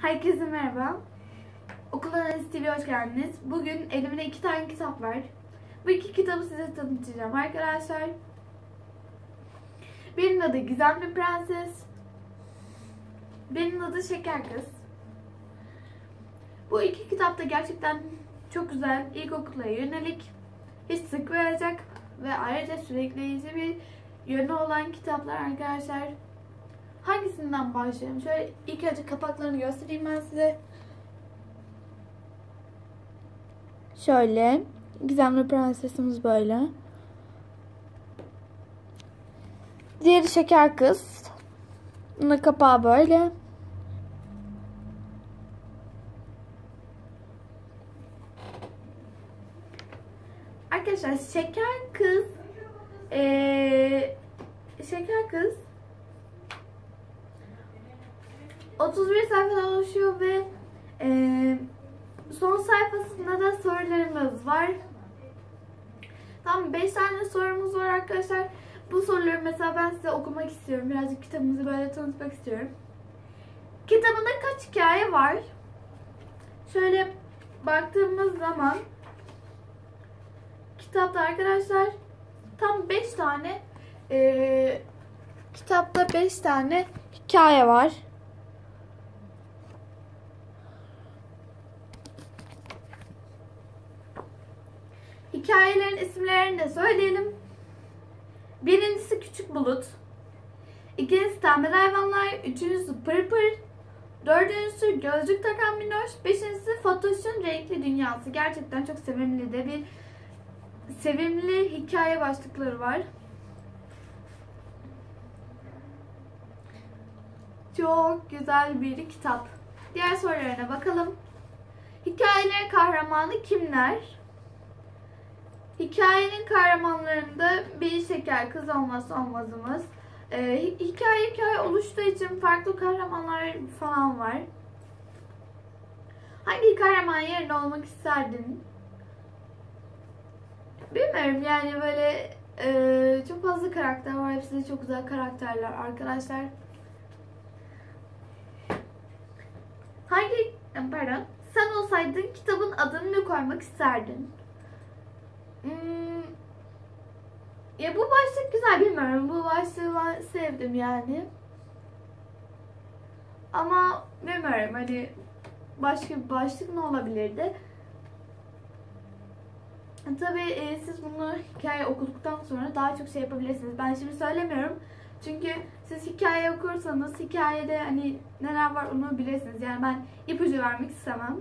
Herkese merhaba. Okul Analiz TV'ye hoş geldiniz. Bugün elimde iki tane kitap var. Bu iki kitabı size tanıtacağım arkadaşlar. Birinin adı Gizemli Prenses. Birinin adı Şeker Kız. Bu iki kitap da gerçekten çok güzel. İlkokula yönelik. Hiç sık verecek ve ayrıca sürükleyici bir yönü olan kitaplar arkadaşlar. Hangisinden başlayalım? Şöyle ilk önce kapaklarını göstereyim ben size. Şöyle. Gizemli Prensesimiz böyle. Diğeri Şeker Kız. Bunun kapağı böyle. Arkadaşlar Şeker Kız ee, Şeker Kız 31 sayfadan oluşuyor ve e, son sayfasında da sorularımız var. Tam 5 tane sorumuz var arkadaşlar. Bu soruları mesela ben size okumak istiyorum. Birazcık kitabımızı böyle tanıtmak istiyorum. Kitabında kaç hikaye var? Şöyle baktığımız zaman kitapta arkadaşlar tam 5 tane e, kitapta 5 tane hikaye var. Hikayelerin isimlerini de söyleyelim. Birincisi Küçük Bulut. İkincisi Tembel Hayvanlar. Üçüncüsü Pır Pır. Dördüncüsü Gözlük Takan Minnoş. Beşincisi Fatoş'un Renkli Dünyası. Gerçekten çok sevimli de bir sevimli hikaye başlıkları var. Çok güzel bir kitap. Diğer sorularına bakalım. Hikayelerin kahramanı kimler? Hikayenin kahramanlarında bir şeker kız olması olmazımız. Ee, hikaye hikaye oluştuğu için farklı kahramanlar falan var. Hangi kahraman yerine olmak isterdin? Bilmiyorum yani böyle e, çok fazla karakter var. Hepsi de çok güzel karakterler arkadaşlar. Hangi, pardon, sen olsaydın kitabın adını ne koymak isterdin? Hmm, ya bu başlık güzel bilmiyorum. Bu başlığı ben sevdim yani. Ama bilmiyorum hani başka bir başlık ne olabilirdi? Tabii e, siz bunu hikaye okuduktan sonra daha çok şey yapabilirsiniz. Ben şimdi söylemiyorum. Çünkü siz hikaye okursanız hikayede hani neler var onu bilirsiniz. Yani ben ipucu vermek istemem.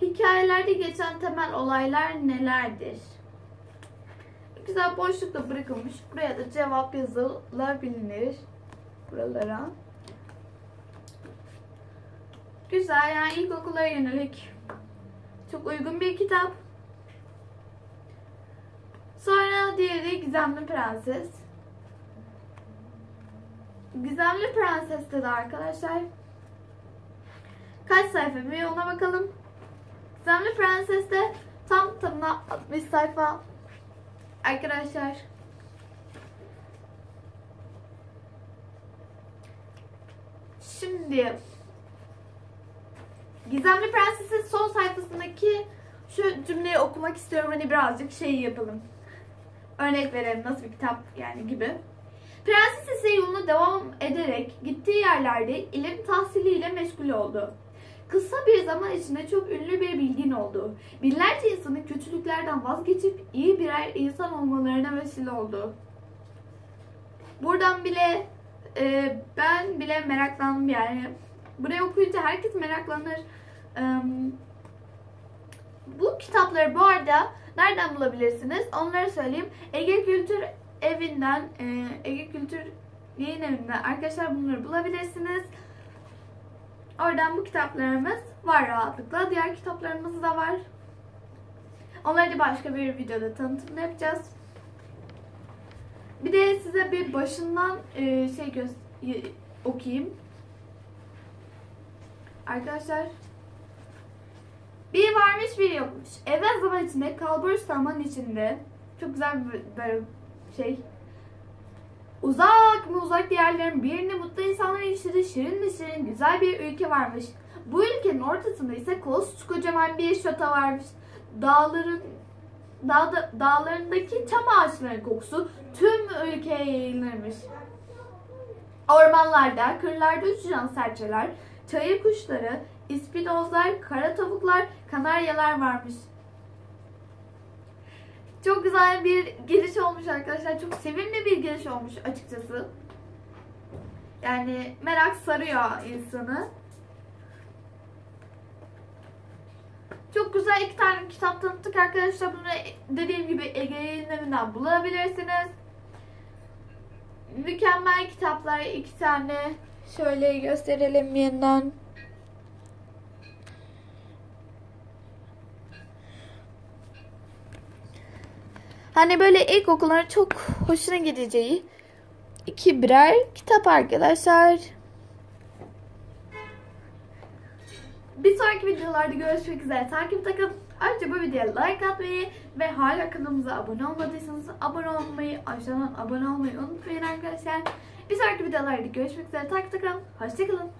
Hikayelerde geçen temel olaylar nelerdir? Güzel boşlukta bırakılmış. Buraya da cevap yazılabilir. Buralara. Güzel yani ilkokula yönelik çok uygun bir kitap. Sonra diğeri Gizemli Prenses. Gizemli Prenses'te de arkadaşlar kaç sayfa bir ona bakalım. Gizemli Prenses'te tam tamına 60 sayfa arkadaşlar. Şimdi Gizemli Prenses'in son sayfasındaki şu cümleyi okumak istiyorum. Hani birazcık şey yapalım. Örnek verelim nasıl bir kitap yani gibi. Prenses ise yoluna devam ederek gittiği yerlerde ilim tahsiliyle meşgul oldu. Kısa bir zaman içinde çok ünlü bir bilgin oldu. Binlerce insanın kötülüklerden vazgeçip iyi birer insan olmalarına vesile oldu. Buradan bile e, ben bile meraklandım yani. Burayı okuyunca herkes meraklanır. E, bu kitapları bu arada nereden bulabilirsiniz? Onları söyleyeyim. Ege Kültür Evi'nden, e, Ege Kültür Yayın Evi'nden arkadaşlar bunları bulabilirsiniz. Oradan bu kitaplarımız var rahatlıkla. Diğer kitaplarımız da var. Onları da başka bir videoda tanıtımını yapacağız. Bir de size bir başından e, şey göz okuyayım. Arkadaşlar bir varmış bir yokmuş. Evvel zaman içinde kalbur zaman içinde çok güzel bir şey Uzak mı uzak diyarların birinde mutlu insanların yaşadığı şirin de şirin güzel bir ülke varmış. Bu ülkenin ortasında ise koskocaman bir şato varmış. Dağların dağda, dağlarındaki çam ağaçlarının kokusu tüm ülkeye yayılırmış. Ormanlarda, kırlarda uçuşan serçeler, çayır kuşları, ispinozlar, kara tavuklar, kanaryalar varmış. Çok güzel bir giriş olmuş arkadaşlar. Çok sevimli bir giriş olmuş açıkçası. Yani merak sarıyor insanı. Çok güzel iki tane kitap tanıttık arkadaşlar. Bunu dediğim gibi Ege yayınlarından bulabilirsiniz. Mükemmel kitaplar iki tane. Şöyle gösterelim yeniden. Hani böyle ilkokulların çok hoşuna gideceği iki birer kitap arkadaşlar. Bir sonraki videolarda görüşmek üzere. Takipte kalın. Ayrıca bu videoya like atmayı ve hala kanalımıza abone olmadıysanız abone olmayı, aşağıdan abone olmayı unutmayın arkadaşlar. Bir sonraki videolarda görüşmek üzere. Takipte kalın. Hoşçakalın.